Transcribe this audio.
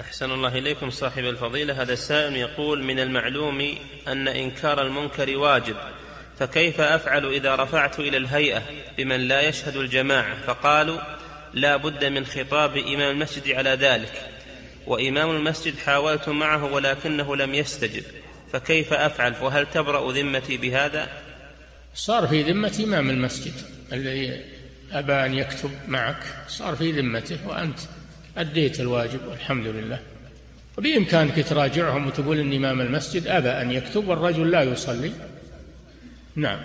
أحسن الله إليكم صاحب الفضيلة. هذا السائل يقول من المعلوم أن إنكار المنكر واجب فكيف أفعل إذا رفعت إلى الهيئة بمن لا يشهد الجماعة؟ فقالوا لا بد من خطاب إمام المسجد على ذلك وإمام المسجد حاولت معه ولكنه لم يستجب فكيف أفعل؟ وهل تبرأ ذمتي بهذا؟ صار في ذمة إمام المسجد الذي أبى أن يكتب معك صار في ذمته وأنت أديت الواجب والحمد لله. وبإمكانك تراجعهم وتقول إن إمام المسجد أبى أن يكتب والرجل لا يصلي. نعم.